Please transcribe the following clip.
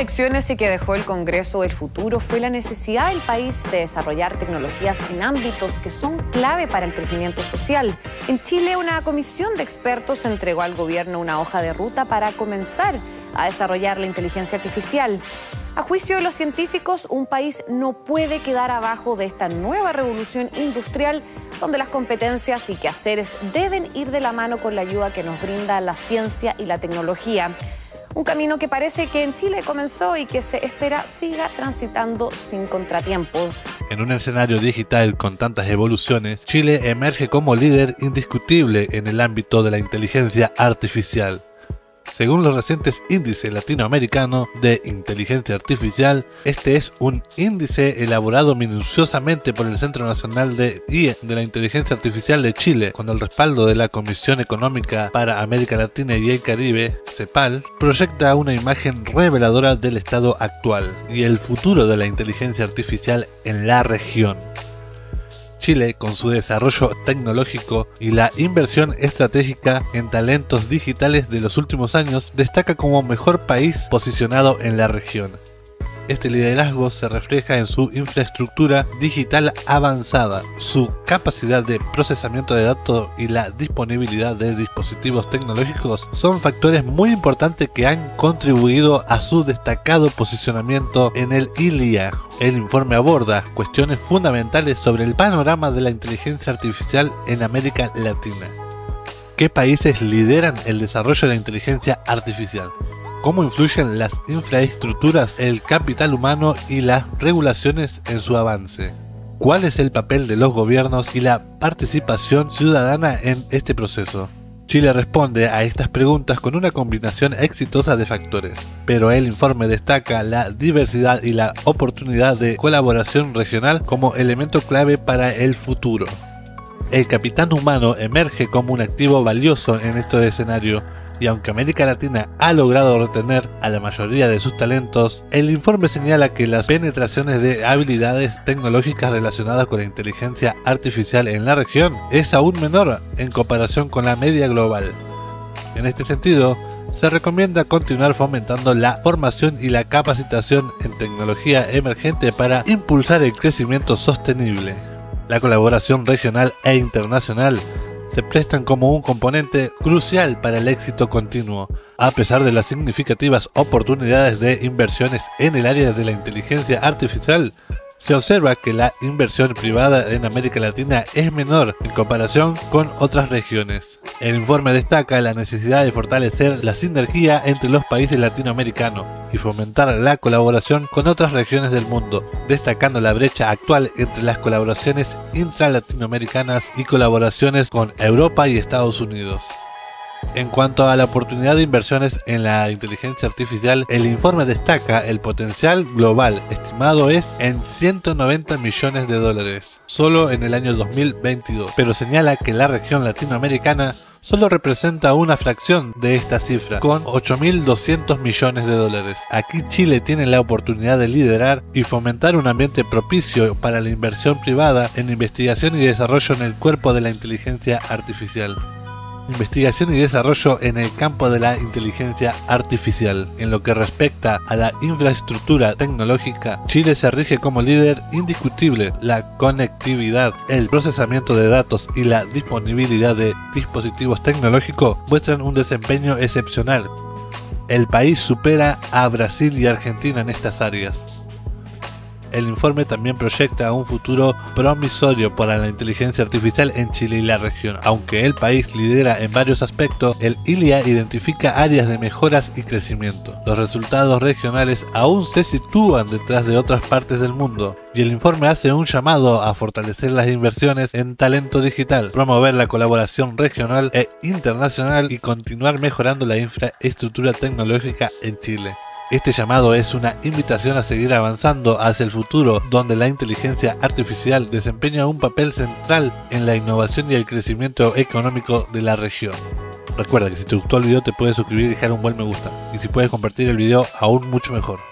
lecciones y que dejó el Congreso del futuro fue la necesidad del país de desarrollar tecnologías en ámbitos que son clave para el crecimiento social. En Chile, una comisión de expertos entregó al gobierno una hoja de ruta para comenzar a desarrollar la inteligencia artificial. A juicio de los científicos, un país no puede quedar abajo de esta nueva revolución industrial donde las competencias y quehaceres deben ir de la mano con la ayuda que nos brinda la ciencia y la tecnología. Un camino que parece que en Chile comenzó y que se espera siga transitando sin contratiempo. En un escenario digital con tantas evoluciones, Chile emerge como líder indiscutible en el ámbito de la inteligencia artificial. Según los recientes índices latinoamericanos de inteligencia artificial, este es un índice elaborado minuciosamente por el Centro Nacional de IE de la Inteligencia Artificial de Chile, con el respaldo de la Comisión Económica para América Latina y el Caribe, CEPAL, proyecta una imagen reveladora del estado actual y el futuro de la inteligencia artificial en la región. Chile, con su desarrollo tecnológico y la inversión estratégica en talentos digitales de los últimos años, destaca como mejor país posicionado en la región. Este liderazgo se refleja en su infraestructura digital avanzada, su capacidad de procesamiento de datos y la disponibilidad de dispositivos tecnológicos son factores muy importantes que han contribuido a su destacado posicionamiento en el ILIA. El informe aborda cuestiones fundamentales sobre el panorama de la inteligencia artificial en América Latina. ¿Qué países lideran el desarrollo de la inteligencia artificial? Cómo influyen las infraestructuras, el capital humano y las regulaciones en su avance. ¿Cuál es el papel de los gobiernos y la participación ciudadana en este proceso? Chile responde a estas preguntas con una combinación exitosa de factores, pero el informe destaca la diversidad y la oportunidad de colaboración regional como elemento clave para el futuro. El capitán humano emerge como un activo valioso en este escenario, y aunque América Latina ha logrado retener a la mayoría de sus talentos, el informe señala que las penetraciones de habilidades tecnológicas relacionadas con la inteligencia artificial en la región es aún menor en comparación con la media global. En este sentido, se recomienda continuar fomentando la formación y la capacitación en tecnología emergente para impulsar el crecimiento sostenible. La colaboración regional e internacional se prestan como un componente crucial para el éxito continuo, a pesar de las significativas oportunidades de inversiones en el área de la inteligencia artificial se observa que la inversión privada en América Latina es menor en comparación con otras regiones. El informe destaca la necesidad de fortalecer la sinergia entre los países latinoamericanos y fomentar la colaboración con otras regiones del mundo, destacando la brecha actual entre las colaboraciones intralatinoamericanas y colaboraciones con Europa y Estados Unidos. En cuanto a la oportunidad de inversiones en la inteligencia artificial, el informe destaca el potencial global estimado es en 190 millones de dólares, solo en el año 2022, pero señala que la región latinoamericana solo representa una fracción de esta cifra, con 8.200 millones de dólares. Aquí Chile tiene la oportunidad de liderar y fomentar un ambiente propicio para la inversión privada en investigación y desarrollo en el cuerpo de la inteligencia artificial investigación y desarrollo en el campo de la inteligencia artificial. En lo que respecta a la infraestructura tecnológica, Chile se rige como líder indiscutible. La conectividad, el procesamiento de datos y la disponibilidad de dispositivos tecnológicos muestran un desempeño excepcional. El país supera a Brasil y Argentina en estas áreas. El informe también proyecta un futuro promisorio para la inteligencia artificial en Chile y la región. Aunque el país lidera en varios aspectos, el ILIA identifica áreas de mejoras y crecimiento. Los resultados regionales aún se sitúan detrás de otras partes del mundo, y el informe hace un llamado a fortalecer las inversiones en talento digital, promover la colaboración regional e internacional y continuar mejorando la infraestructura tecnológica en Chile. Este llamado es una invitación a seguir avanzando hacia el futuro, donde la inteligencia artificial desempeña un papel central en la innovación y el crecimiento económico de la región. Recuerda que si te gustó el video te puedes suscribir y dejar un buen me gusta, y si puedes compartir el video aún mucho mejor.